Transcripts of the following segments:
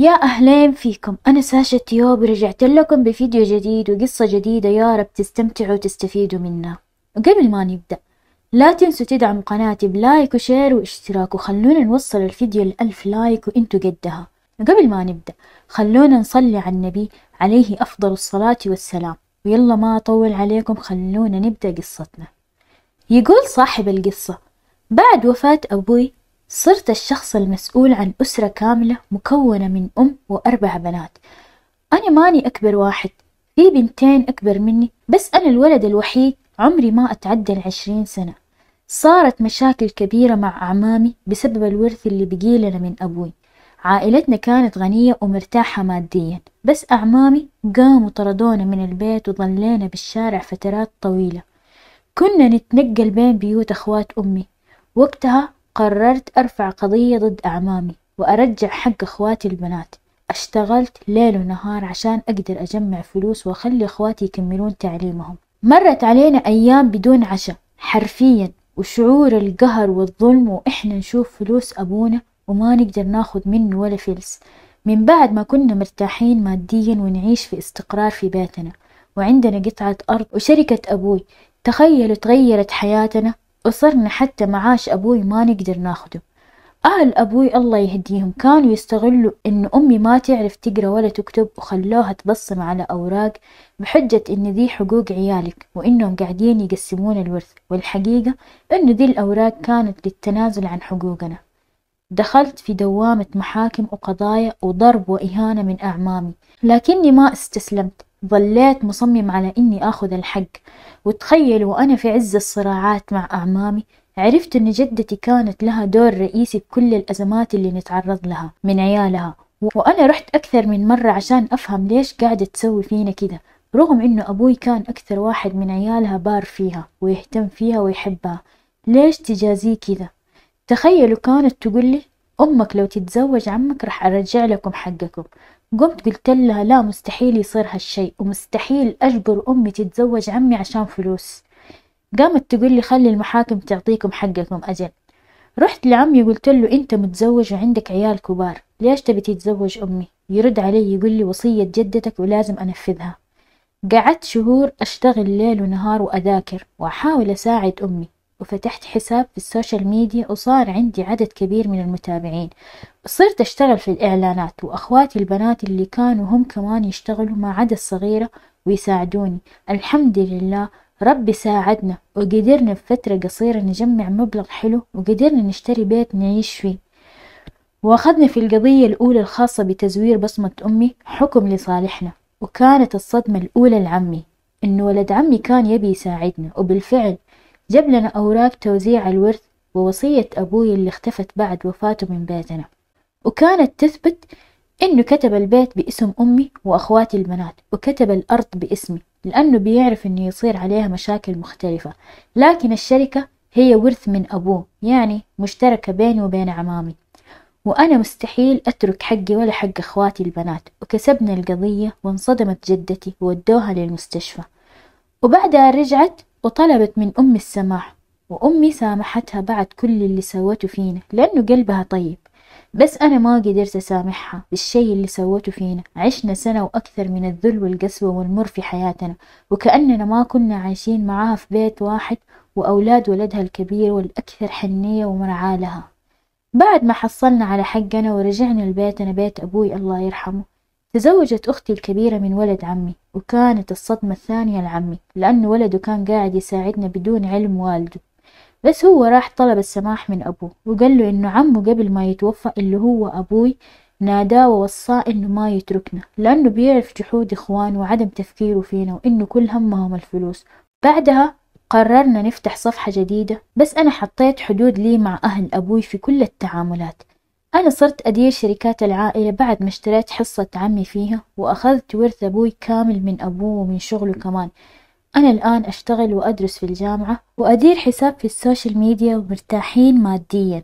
يا أهلين فيكم. أنا ساشا تيوب رجعت لكم بفيديو جديد وقصة جديدة. يا رب تستمتعوا وتستفيدوا منها وقبل ما نبدأ لا تنسوا تدعموا قناتي ب like و share واشتراك وخلونا نوصل الفيديو لألف like وإنتو قدها. وقبل ما نبدأ خلونا نصلي على النبي عليه أفضل الصلاة والسلام. ويلا ما أطول عليكم خلونا نبدأ قصتنا. يقول صاحب القصة بعد وفاة أبوي صرت الشخص المسؤول عن أسرة كاملة مكونة من أم وأربع بنات. أنا ماني أكبر واحد في بنتين أكبر مني بس أنا الولد الوحيد عمري ما أتعدى العشرين سنة. صارت مشاكل كبيرة مع أعمامي بسبب الورث اللي بقيلنا من أبوي. عائلتنا كانت غنية ومرتاحة ماديا بس أعمامي قاموا طردونا من البيت وظلينا بالشارع فترات طويلة. كنا نتنقل بين بيوت أخوات أمي. وقتها قررت أرفع قضية ضد أعمامي وأرجع حق أخواتي البنات. اشتغلت ليل ونهار عشان أقدر أجمع فلوس وأخلي أخواتي يكملون تعليمهم. مرت علينا أيام بدون عشاء حرفيا وشعور القهر والظلم وإحنا نشوف فلوس أبونا وما نقدر ناخد منه ولا فلس. من بعد ما كنا مرتاحين ماديا ونعيش في استقرار في بيتنا وعندنا قطعة أرض وشركة أبوي. تخيلوا تغيرت حياتنا وصرنا حتى معاش أبوي ما نقدر ناخده. أهل أبوي الله يهديهم كانوا يستغلوا إن أمي ما تعرف تقرأ ولا تكتب وخلوها تبصم على أوراق بحجة إن ذي حقوق عيالك وإنهم قاعدين يقسمون الورث. والحقيقة إن ذي الأوراق كانت للتنازل عن حقوقنا. دخلت في دوامة محاكم وقضايا وضرب وإهانة من أعمامي. لكني ما استسلمت. ظليت مصمم على إني آخذ الحق. وتخيل وأنا في عز الصراعات مع أعمامي عرفت إن جدتي كانت لها دور رئيسي بكل الأزمات اللي نتعرض لها من عيالها. وأنا رحت أكثر من مرة عشان أفهم ليش قاعدة تسوي فينا كده رغم إنه أبوي كان أكثر واحد من عيالها بار فيها ويهتم فيها ويحبها. ليش تجازيه كذا تخيلوا كانت تقول لي أمك لو تتزوج عمك راح أرجع لكم حقكم. قمت قلت لها لا مستحيل يصير هالشي ومستحيل أجبر أمي تتزوج عمي عشان فلوس. قامت تقول لي خلي المحاكم تعطيكم حقكم أجل. رحت لعمي قلت له أنت متزوج وعندك عيال كبار ليش تبي تتزوج أمي؟ يرد علي يقول لي وصية جدتك ولازم أنفذها. قعدت شهور أشتغل ليل ونهار وأذاكر وأحاول أساعد أمي. وفتحت حساب في ال social media وصار عندي عدد كبير من المتابعين. صرت أشتغل في الإعلانات وأخواتي البنات اللي كانوا هم كمان يشتغلوا مع عدد صغيرة ويساعدوني. الحمد لله ربي ساعدنا وقدرنا في فترة قصيرة نجمع مبلغ حلو وقدرنا نشتري بيت نعيش فيه. وأخذنا في القضية الأولى الخاصة بتزوير بصمة أمي حكم لصالحنا وكانت الصدمة الأولى لعمي إنه ولد عمي كان يبي يساعدنا وبالفعل جاب لنا أوراق توزيع الورث ووصية أبوي اللي اختفت بعد وفاته من بيتنا. وكانت تثبت إنه كتب البيت باسم أمي وأخواتي البنات وكتب الأرض باسمي لأنه بيعرف إنه يصير عليها مشاكل مختلفة. لكن الشركة هي ورث من أبوه يعني مشتركة بيني وبين عمامي. وأنا مستحيل أترك حقي ولا حق أخواتي البنات. وكسبنا القضية وانصدمت جدتي وودوها للمستشفى. وبعدها رجعت وطلبت من أمي السماح وأمي سامحتها بعد كل اللي سوته فينا لأنه قلبها طيب. بس أنا ما قدرت أسامحها بالشي اللي سوته فينا. عشنا سنة وأكثر من الذل والقسوة والمر في حياتنا وكأننا ما كنا عايشين معاها في بيت واحد وأولاد ولدها الكبير والأكثر حنية ومرعاة لها. بعد ما حصلنا على حقنا ورجعنا لبيتنا بيت أبوي الله يرحمه تزوجت أختي الكبيرة من ولد عمي. وكانت الصدمة الثانية لعمي لأنه ولده كان قاعد يساعدنا بدون علم والده. بس هو راح طلب السماح من أبوه وقال له إنه عمه قبل ما يتوفى اللي هو أبوي ناداه ووصاه إنه ما يتركنا لأنه بيعرف جحود إخوانه وعدم تفكيره فينا وإنه كل همهم الفلوس. بعدها قررنا نفتح صفحة جديدة بس أنا حطيت حدود لي مع أهل أبوي في كل التعاملات. أنا صرت أدير شركات العائلة بعد ما اشتريت حصة عمي فيها وأخذت ورث أبوي كامل من أبوه ومن شغله كمان. أنا الآن أشتغل وأدرس في الجامعة وأدير حساب في ال social media ومرتاحين ماديا.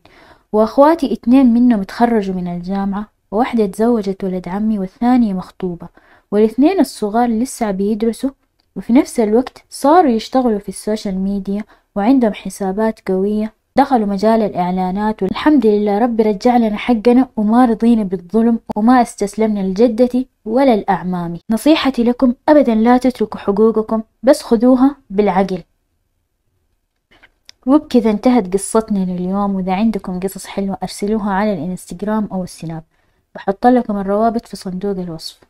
وأخواتي اتنين منهم تخرجوا من الجامعة وواحدة تزوجت ولد عمي والثانية مخطوبة. والاثنين الصغار لسه بيدرسوا وفي نفس الوقت صاروا يشتغلوا في ال social media وعندهم حسابات قوية دخلوا مجال الإعلانات والحمد لله ربي رجع لنا حقنا وما رضينا بالظلم وما استسلمنا لجدتي ولا لأعمامي نصيحتي لكم أبدا لا تتركوا حقوقكم بس خذوها بالعقل. وبكذا انتهت قصتنا لليوم وإذا عندكم قصص حلوة أرسلوها على الإنستغرام أو السناب. بحط لكم الروابط في صندوق الوصف.